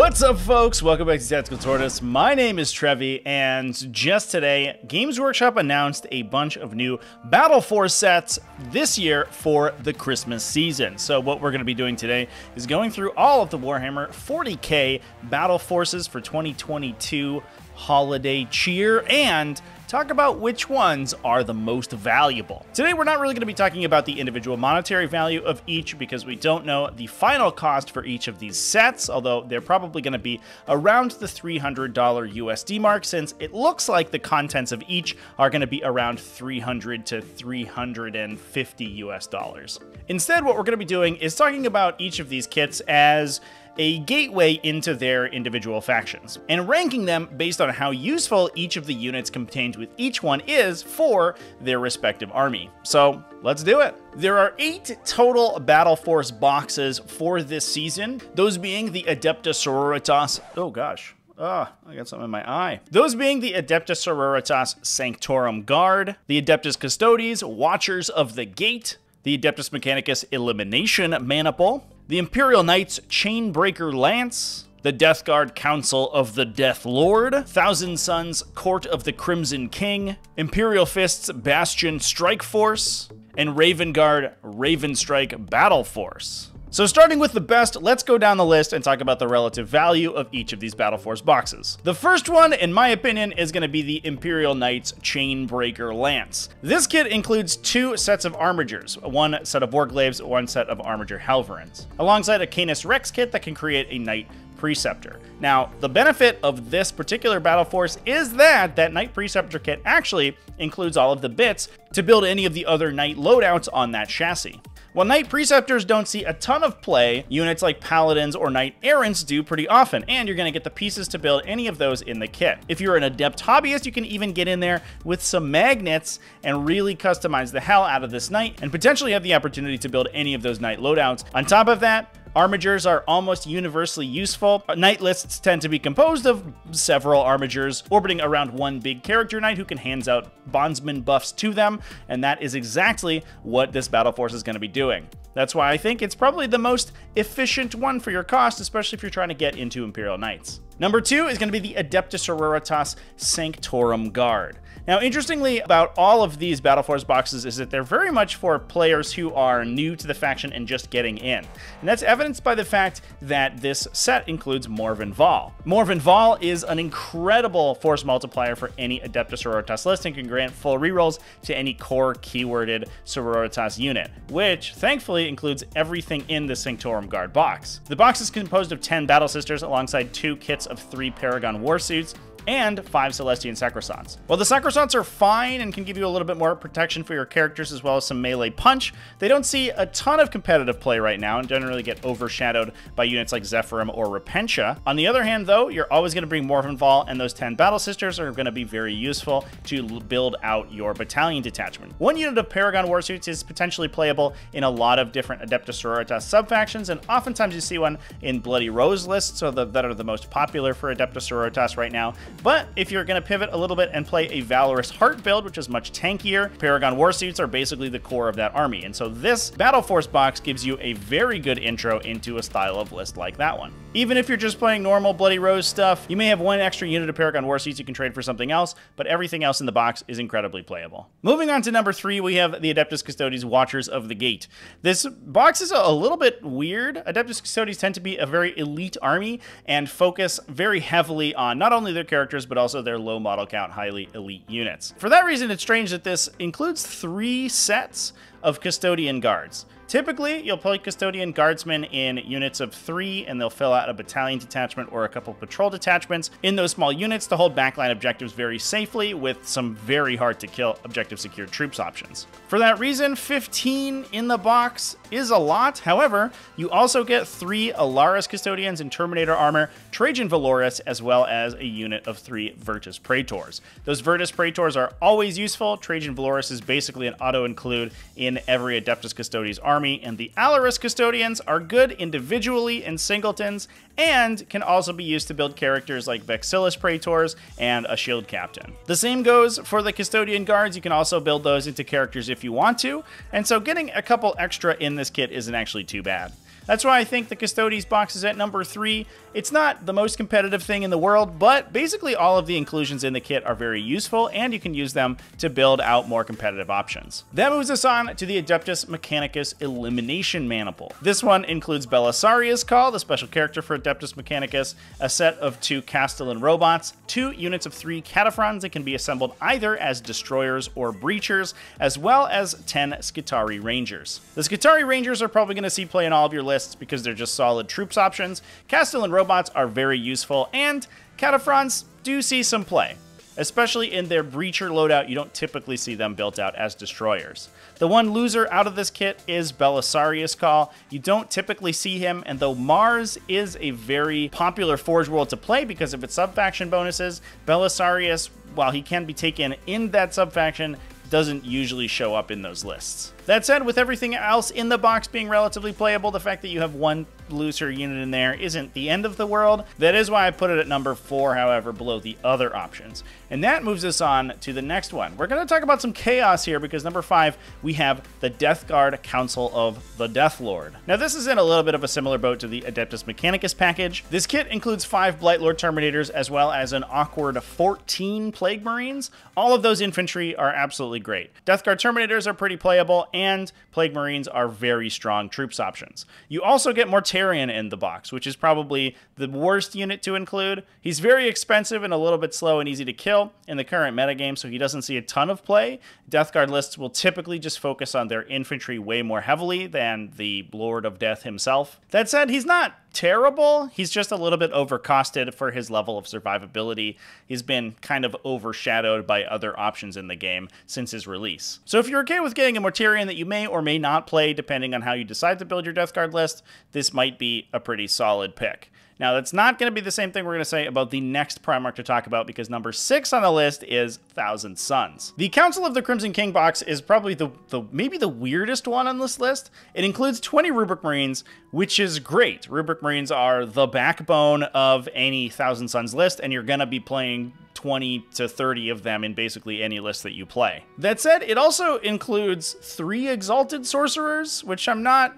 What's up, folks? Welcome back to Tactical Tortoise. My name is Trevy, and just today, Games Workshop announced a bunch of new Battle Force sets this year for the Christmas season. So what we're going to be doing today is going through all of the Warhammer 40k Battle Forces for 2022 holiday cheer and talk about which ones are the most valuable. Today, we're not really going to be talking about the individual monetary value of each because we don't know the final cost for each of these sets, although they're probably going to be around the $300 USD mark since it looks like the contents of each are going to be around 300 to 350 US dollars. Instead, what we're going to be doing is talking about each of these kits as a gateway into their individual factions, and ranking them based on how useful each of the units contained with each one is for their respective army. So let's do it. There are eight total Battle Force boxes for this season, those being the Adeptus Sororitas. Oh gosh. Ah, oh, I got something in my eye. Those being the Adeptus Sororitas Sanctorum Guard, the Adeptus Custodes Watchers of the Gate, the Adeptus Mechanicus Elimination Maniple, the Imperial Knights Chainbreaker Lance, the Death Guard Council of the Death Lord, Thousand Sons Court of the Crimson King, Imperial Fists Bastion Strike Force, and Raven Guard Raven Strike Battle Force. So starting with the best, let's go down the list and talk about the relative value of each of these Battle Force boxes. The first one, in my opinion, is going to be the Imperial Knights Chainbreaker Lance. This kit includes two sets of armigers, one set of Warglaives, one set of Armiger Helverins, alongside a Canis Rex kit that can create a Knight Preceptor. Now, the benefit of this particular Battle Force is that that Knight Preceptor kit actually includes all of the bits to build any of the other Knight loadouts on that chassis. While Knight Preceptors don't see a ton of play, units like Paladins or Knight Errants do pretty often, and you're going to get the pieces to build any of those in the kit. If you're an adept hobbyist, you can even get in there with some magnets and really customize the hell out of this Knight, and potentially have the opportunity to build any of those Knight loadouts. On top of that, Armigers are almost universally useful. Knight lists tend to be composed of several armigers orbiting around one big character knight who can hands out bondsman buffs to them, and that is exactly what this battle force is going to be doing. That's why I think it's probably the most efficient one for your cost, especially if you're trying to get into Imperial Knights. Number two is going to be the Adeptus Sororitas Sanctorum Guard. Now, interestingly about all of these Battle Force boxes is that they're very much for players who are new to the faction and just getting in. And that's evidenced by the fact that this set includes Morvenn Vahl. Morvenn Vahl is an incredible force multiplier for any Adeptus Sororitas list and can grant full rerolls to any core keyworded Sororitas unit, which thankfully includes everything in the Sanctorum Guard box. The box is composed of 10 Battle Sisters alongside two kits of three Paragon Warsuits, and five Celestian Sacrosants. While the Sacrosants are fine and can give you a little bit more protection for your characters as well as some melee punch, they don't see a ton of competitive play right now and generally get overshadowed by units like Zephyrim or Repentia. On the other hand, though, you're always going to bring Morvenn Vahl, and those 10 Battle Sisters are going to be very useful to build out your battalion detachment. One unit of Paragon Warsuits is potentially playable in a lot of different Adeptus Sororitas subfactions, and oftentimes you see one in Bloody Rose lists, so the, that are the most popular for Adeptus Sororitas right now. But if you're going to pivot a little bit and play a Valorous Heart build, which is much tankier, Paragon Warsuits are basically the core of that army. And so this Battle Force box gives you a very good intro into a style of list like that one. Even if you're just playing normal Bloody Rose stuff, you may have one extra unit of Paragon War Warsuits you can trade for something else, but everything else in the box is incredibly playable. Moving on to number three, we have the Adeptus Custodes Watchers of the Gate. This box is a little bit weird. Adeptus Custodes tend to be a very elite army and focus very heavily on not only their characters, but also their low model count, highly elite units. For that reason, it's strange that this includes three sets of custodian guards. Typically, you'll play Custodian Guardsmen in units of three, and they'll fill out a battalion detachment or a couple patrol detachments in those small units to hold backline objectives very safely with some very hard to kill objective secured troops options. For that reason, 15 in the box is a lot. However, you also get three Allarus Custodians in Terminator armor, Trajann Valoris, as well as a unit of three Virtus Praetors. Those Virtus Praetors are always useful. Trajann Valoris is basically an auto include in every Adeptus Custodes armor army, and the Allarus Custodians are good individually in singletons and can also be used to build characters like Vexillus Praetors and a Shield Captain. The same goes for the Custodian Guards. You can also build those into characters if you want to, and so getting a couple extra in this kit isn't actually too bad. That's why I think the Custodes box is at number three. It's not the most competitive thing in the world, but basically all of the inclusions in the kit are very useful and you can use them to build out more competitive options. That moves us on to the Adeptus Mechanicus Elimination Maniple. This one includes Belisarius Cawl, the special character for Adeptus Mechanicus, a set of two Kastelan robots, two units of three Kataphrons that can be assembled either as destroyers or breachers, as well as 10 Skitarii Rangers. The Skitarii Rangers are probably going to see play in all of your lists because they're just solid troops options. Kastelan robots are very useful, and Kataphrons do see some play. Especially in their breacher loadout, you don't typically see them built out as destroyers. The one loser out of this kit is Belisarius Cawl. You don't typically see him, and though Mars is a very popular Forge World to play because of its sub-faction bonuses, Belisarius, while he can be taken in that sub-faction, doesn't usually show up in those lists. That said, with everything else in the box being relatively playable, the fact that you have one looser unit in there isn't the end of the world. That is why I put it at number four, however, below the other options. And that moves us on to the next one. We're going to talk about some chaos here because number five, we have the Death Guard Council of the Death Lord. Now, this is in a little bit of a similar boat to the Adeptus Mechanicus package. This kit includes five Blight Lord Terminators as well as an awkward 14 Plague Marines. All of those infantry are absolutely great. Death Guard Terminators are pretty playable, and Plague Marines are very strong troops options. You also get Mortarion in the box, which is probably the worst unit to include. He's very expensive and a little bit slow and easy to kill in the current metagame, so he doesn't see a ton of play. Death Guard lists will typically just focus on their infantry way more heavily than the Lord of Death himself. That said, he's not terrible. He's just a little bit overcosted for his level of survivability. He's been kind of overshadowed by other options in the game since his release. So if you're okay with getting a Mortarion that you may or may not play, depending on how you decide to build your Death Guard list, this might be a pretty solid pick. Now, that's not going to be the same thing we're going to say about the next Primarch to talk about because number six on the list is Thousand Sons. The Council of the Crimson King box is probably the, the maybe the weirdest one on this list. It includes 20 Rubric Marines, which is great. Rubric Marines are the backbone of any Thousand Sons list, and you're going to be playing 20 to 30 of them in basically any list that you play. That said, it also includes three Exalted Sorcerers, which I'm not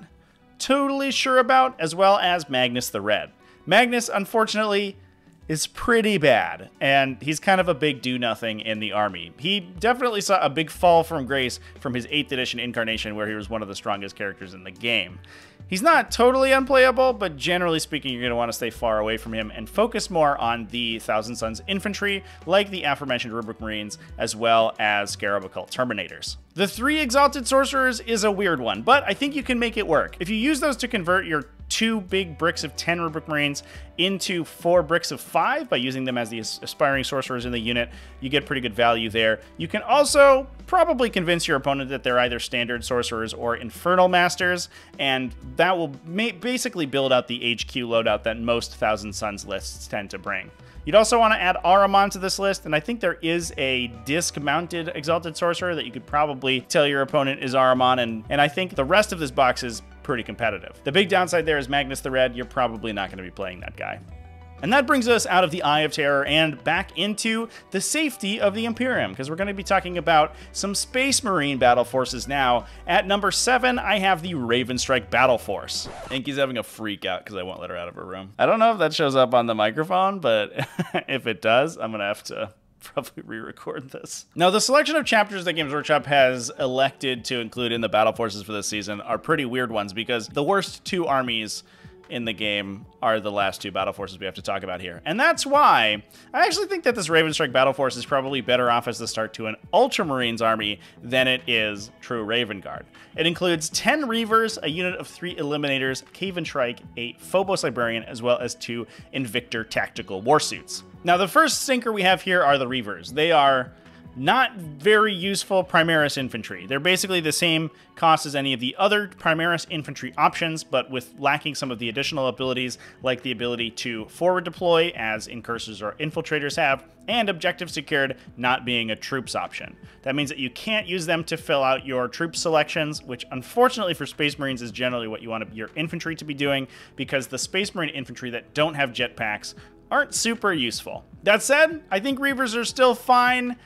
totally sure about, as well as Magnus the Red. Magnus, unfortunately, is pretty bad, and he's kind of a big do nothing in the army. He definitely saw a big fall from grace from his 8th edition incarnation, where he was one of the strongest characters in the game. He's not totally unplayable, but generally speaking, you're going to want to stay far away from him and focus more on the Thousand Sons infantry, like the aforementioned Rubric Marines, as well as Scarab Occult Terminators. The three Exalted Sorcerers is a weird one, but I think you can make it work. If you use those to convert your two big bricks of 10 Rubric Marines into four bricks of five by using them as the aspiring sorcerers in the unit. You get pretty good value there. You can also probably convince your opponent that they're either standard sorcerers or infernal masters, and that will basically build out the HQ loadout that most Thousand Sons lists tend to bring. You'd also want to add Ahriman to this list, and I think there is a disc-mounted Exalted Sorcerer that you could probably tell your opponent is Ahriman, and, and I think the rest of this box is pretty competitive. The big downside there is Magnus the Red. You're probably not going to be playing that guy. And that brings us out of the Eye of Terror and back into the safety of the Imperium, because we're going to be talking about some Space Marine battle forces now. At number seven, I have the Ravenstrike Battle Force. Inky's having a freak out because I won't let her out of her room. I don't know if that shows up on the microphone, but if it does, I'm going to have to probably re-record this. Now, the selection of chapters that Games Workshop has elected to include in the battle forces for this season are pretty weird ones because the worst two armies in the game are the last two battle forces we have to talk about here. And that's why I actually think that this Ravenstrike battle force is probably better off as the start to an Ultramarines army than it is true Raven Guard. It includes 10 Reivers, a unit of 3 Eliminators, Kayvaan Shrike, a Phobos Librarian, as well as two Invictor Tactical Warsuits. Now, the first sinker we have here are the Reivers. They are not very useful Primaris infantry. They're basically the same cost as any of the other Primaris infantry options, but with lacking some of the additional abilities like the ability to forward deploy, as incursors or infiltrators have, and objective secured not being a troops option. That means that you can't use them to fill out your troop selections, which unfortunately for Space Marines is generally what you want your infantry to be doing, because the Space Marine infantry that don't have jetpacks aren't super useful. That said, I think Reivers are still fine.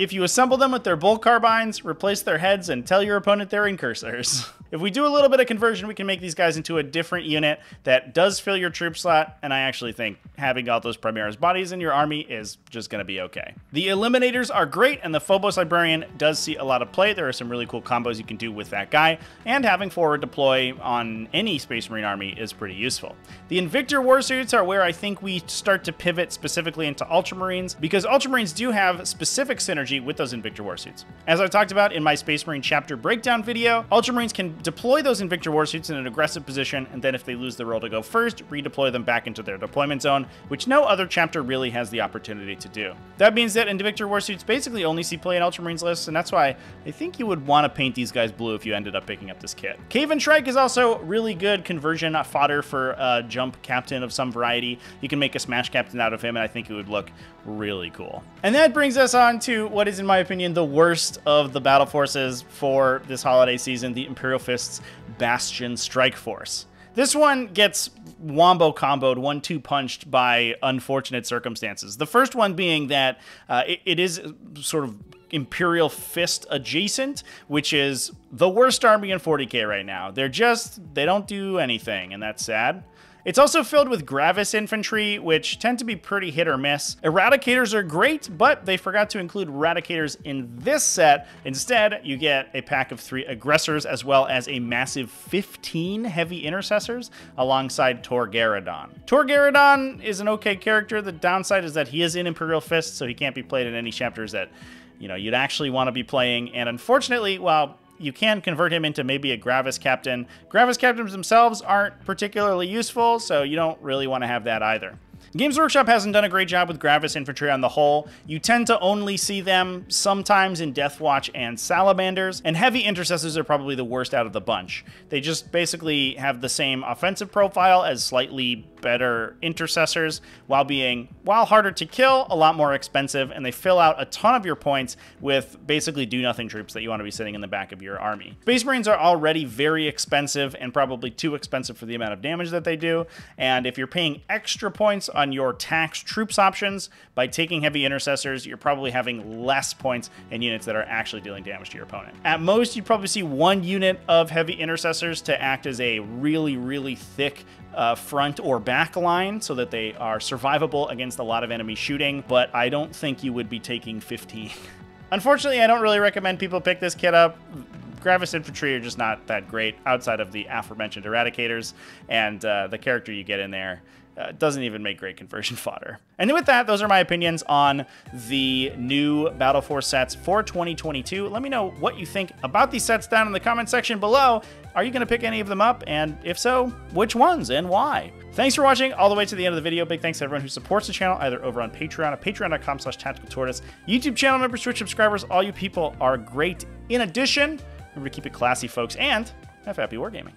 If you assemble them with their bolt carbines, replace their heads, and tell your opponent they're incursors. If we do a little bit of conversion, we can make these guys into a different unit that does fill your troop slot, and I actually think having all those Primaris bodies in your army is just going to be okay. The Eliminators are great, and the Phobos Librarian does see a lot of play. There are some really cool combos you can do with that guy, and having forward deploy on any Space Marine army is pretty useful. The Invictor Warsuits are where I think we start to pivot specifically into Ultramarines, because Ultramarines do have specific synergy with those Invictor Warsuits. As I talked about in my Space Marine chapter breakdown video, Ultramarines can deploy those Invictor Warsuits in an aggressive position, and then if they lose the roll to go first, redeploy them back into their deployment zone, which no other chapter really has the opportunity to do. That means that Invictor Warsuits basically only see play in Ultramarines lists, and that's why I think you would want to paint these guys blue if you ended up picking up this kit. Kayvaan Shrike is also really good conversion fodder for a jump captain of some variety. You can make a smash captain out of him, and I think it would look really cool. And that brings us on to what is, in my opinion, the worst of the battle forces for this holiday season, the Imperial Fist's Bastion Strike Force. This one gets wombo comboed, one two punched by unfortunate circumstances. The first one being that uh, it, it is sort of Imperial Fist adjacent, which is the worst army in 40k right now. They're just, they don't do anything, and that's sad. It's also filled with Gravis infantry, which tend to be pretty hit or miss. Eradicators are great, but they forgot to include Eradicators in this set. Instead, you get a pack of three Aggressors as well as a massive 15 Heavy Intercessors alongside Tor Garadon. Torgarodon is an okay character. The downside is that he is in Imperial Fist, so he can't be played in any chapters that you know you'd actually want to be playing. And unfortunately, while you can convert him into maybe a Gravis captain. Gravis captains themselves aren't particularly useful, so you don't really want to have that either. Games Workshop hasn't done a great job with Gravis infantry on the whole. You tend to only see them sometimes in Deathwatch and Salamanders, and heavy intercessors are probably the worst out of the bunch. They just basically have the same offensive profile as slightly better intercessors while being, while harder to kill, a lot more expensive, and they fill out a ton of your points with basically do-nothing troops that you want to be sitting in the back of your army. Space Marines are already very expensive and probably too expensive for the amount of damage that they do, and if you're paying extra points on your tax troops options, by taking heavy intercessors, you're probably having less points in units that are actually dealing damage to your opponent. At most, you'd probably see one unit of heavy intercessors to act as a really, really thick uh, front or back line so that they are survivable against a lot of enemy shooting, but I don't think you would be taking 15. Unfortunately, I don't really recommend people pick this kit up. Gravis Infantry are just not that great outside of the aforementioned Eradicators and uh, the character you get in there uh, doesn't even make great conversion fodder. And with that, those are my opinions on the new Battle Force sets for 2022. Let me know what you think about these sets down in the comment section below. Are you going to pick any of them up? And if so, which ones and why? Thanks for watching all the way to the end of the video. Big thanks to everyone who supports the channel, either over on Patreon at patreon.com slash tacticaltortoise, YouTube channel members, Twitch subscribers. All you people are great. In addition, remember to keep it classy, folks, and have happy wargaming.